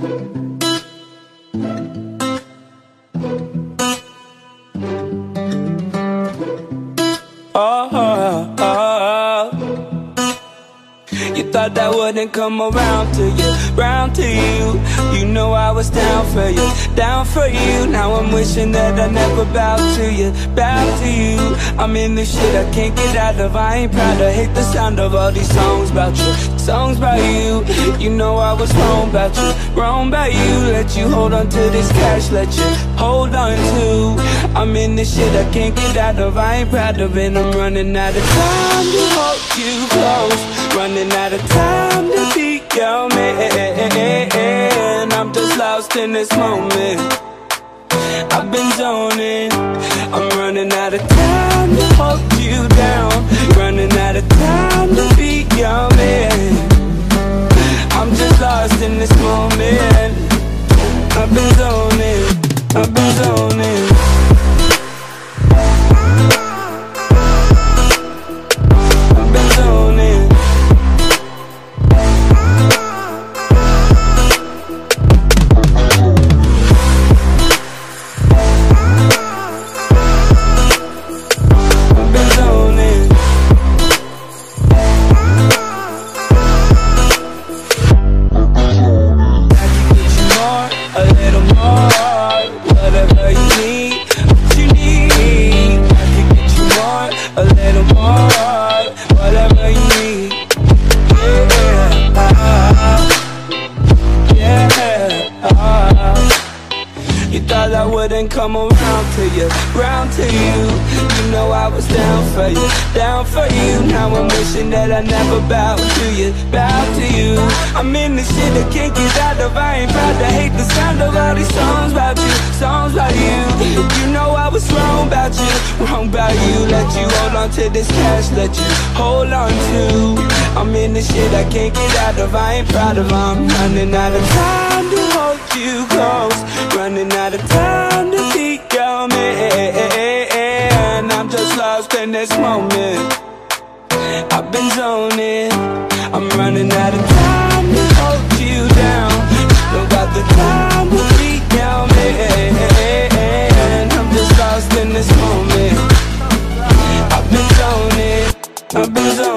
Oh, oh, oh. You thought that wouldn't come around to you, round to you. You know I was down for you, down for you. Now I'm wishing that I never bowed to you, bowed to you. I'm in this shit I can't get out of. I ain't proud. I hate the sound of all these songs about you, songs about you. You know I was wrong about you, wrong about you. Let you hold on to this cash, let you hold on to. I'm in this shit I can't get out of. I ain't proud of it. I'm running out of time to hold you close, running out of time to be your man. I'm just lost in this moment. I've been zoning. I'm running out of time to hold you down. You thought I wouldn't come around to you, round to you. You know I was down for you, down for you. Now I'm wishing that I never bowed to you, bowed to you. I'm in the shit I can't get out of. I ain't proud to hate the sound of all these songs about you, songs about you. You know I was wrong about you, wrong about you. Let you hold on to this cash, let you hold on to. I'm in the shit I can't get out of. I ain't proud of. I'm running out of time to hold you close, running out of time to be your man. I'm just lost in this moment. I've been zoning. I'm running out of time. I buzz